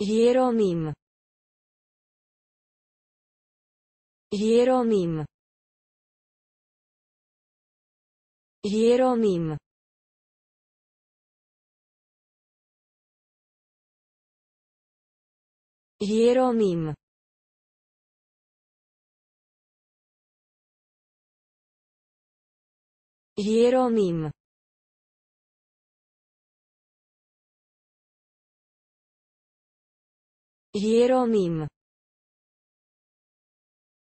Hieronym. Hieronym. Hieronym. Hieronym. Hieronym. Hieronym.